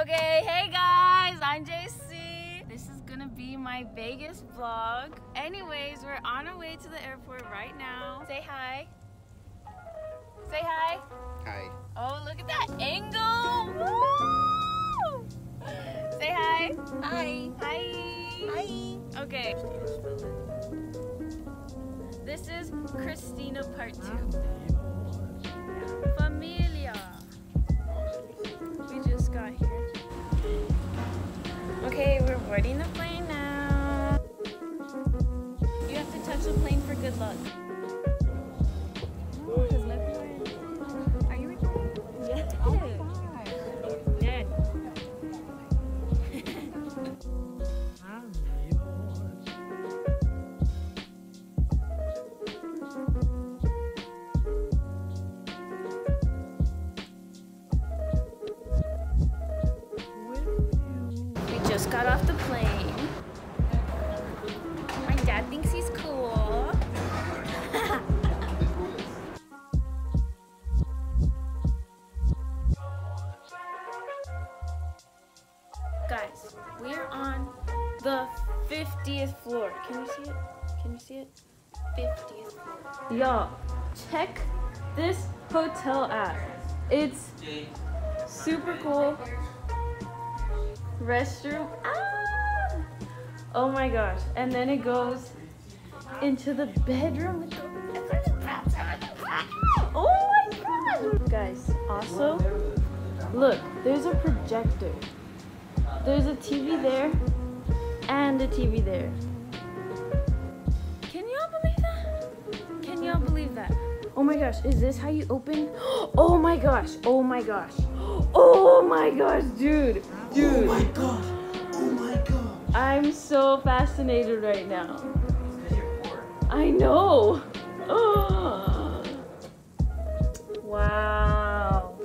Okay, hey guys, I'm Jaycee. This is gonna be my Vegas vlog. Anyways, we're on our way to the airport right now. Say hi. Say hi. Hi. Oh, look at that angle. Woo! Say hi. Hi. Hi. Hi. Okay. This is Kristina part two. Familia. Yes. We just got off the plane. The 50th floor. Can you see it? Can you see it? 50th floor. Y'all, check this hotel app. It's super cool. Restroom. Ah! Oh my gosh. And then it goes into the bedroom Oh my god! Guys, also, look, there's a projector. There's a TV there and a TV there. Can y'all believe that? Can y'all believe that? Oh my gosh, is this how you open? Oh my gosh, oh my gosh. Oh my gosh, dude. Dude. Oh my god. Oh my god. I'm so fascinated right now. I know. Oh. Wow.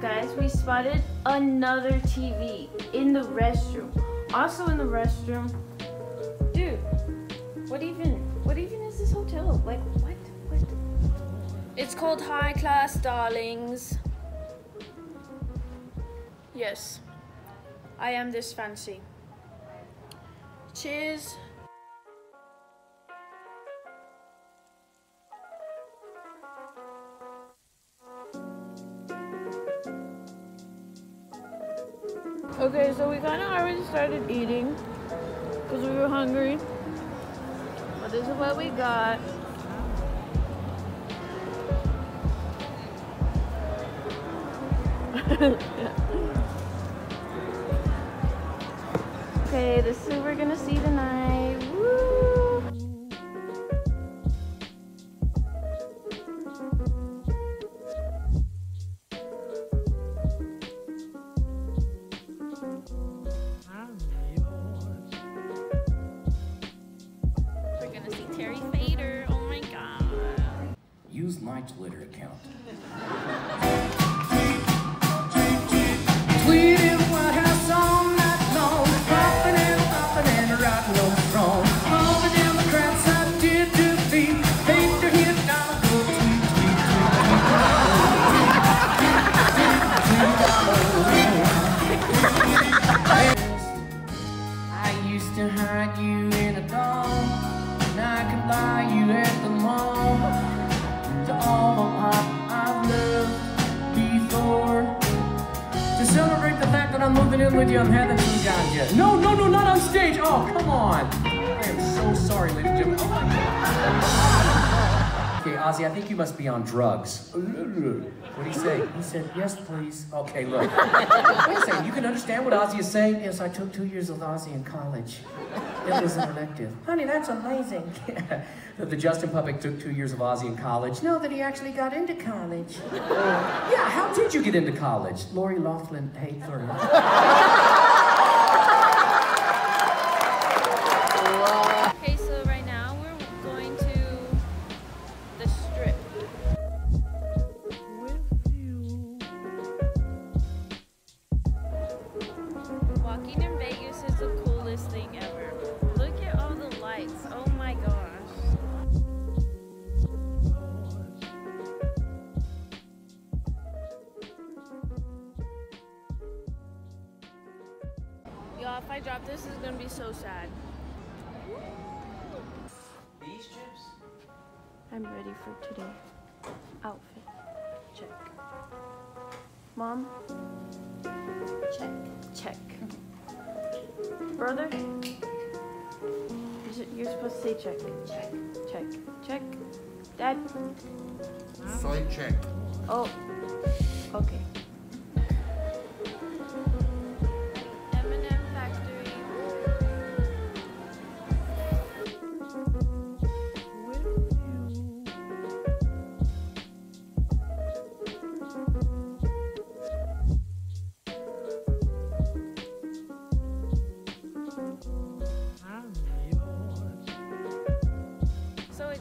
Guys, we spotted another TV in the restroom. Also in the restroom. Dude, what even what even is this hotel? Like what? What? It's called High Class Darlings. Yes. I am this fancy. Cheers. Okay, so we kind of already started eating because we were hungry. But this is what we got. Okay, this is who we're gonna see tonight. Use in with you, I'm having some ganja. No, no, no, not on stage. Oh, come on. I am so sorry, ladies and gentlemen. Oh. Okay, Ozzy, I think you must be on drugs. What did he say? He said, yes, please. Okay, look. Wait a second, you can understand what Ozzy is saying? Yes, I took two years of Ozzy in college. It was an elective. Honey, that's amazing. that the Justin Puppet took two years of Ozzy in college. No, that he actually got into college. Oh. yeah, how did you get into college? Lori Loughlin paid for it. I drop this, it's gonna be so sad. These chips? I'm ready for today. Outfit. Check. Mom? Check. Check. Brother? You're- supposed to say check. Check. Check. Check. Dad? Side check. Oh. Okay.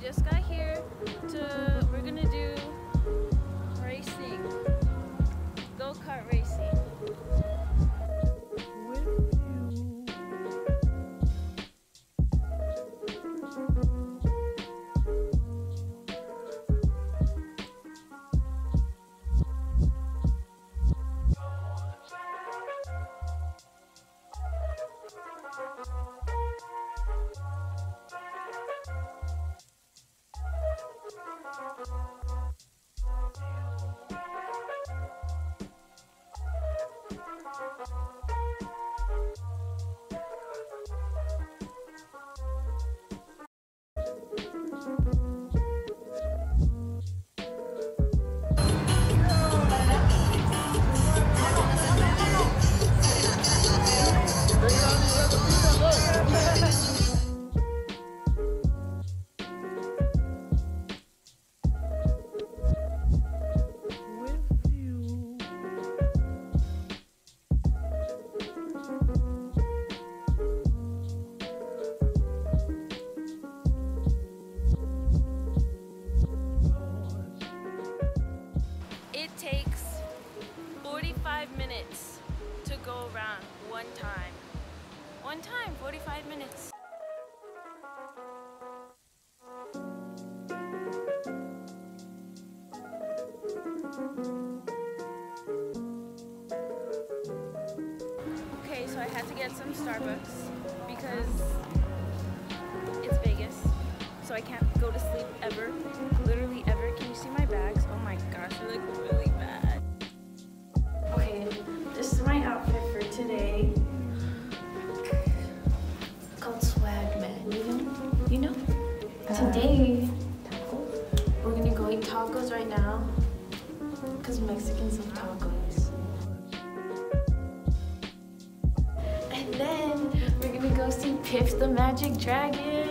Just got here to we're gonna do one time. One time, 45 minutes. Okay, so I had to get some Starbucks because it's Vegas. So I can't go to sleep ever. Literally ever. Can you see my bags? Oh my gosh, they look really bad. Okay, this is my outfit today. It's called Swag Man. You know? You know? Today, we're gonna go eat tacos right now. Because Mexicans love tacos. And then we're gonna go see Piff the Magic Dragon.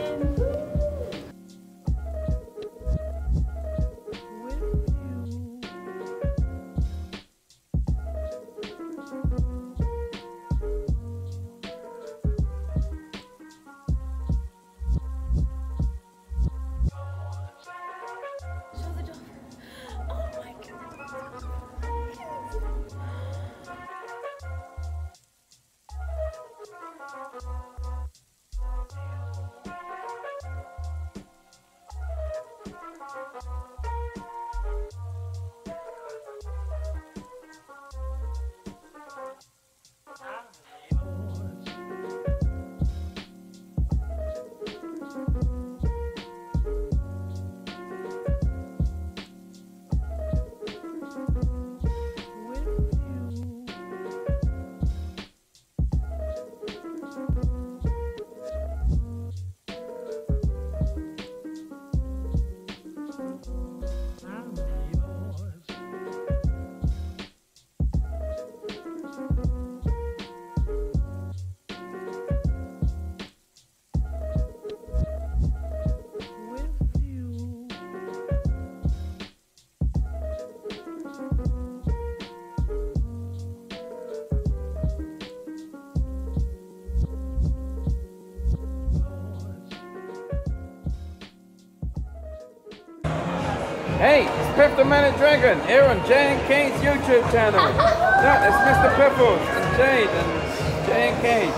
Hey, it's Piff the Magic Dragon here on Jay and Kane's YouTube channel. no, it's Mr. Piffles and Jade and Jay and Kane.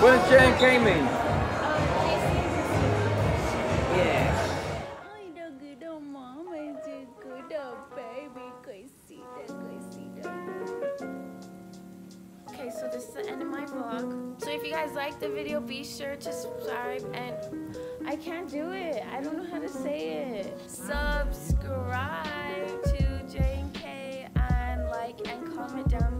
What does Jay and Kane mean? Yeah. Ai, da mama, de good baby, coisita, coisita. Okay, so this is the end of my vlog. So if you guys like the video, be sure to subscribe and I can't do it. I don't know how to say it. Subscribe to JK K and like and comment down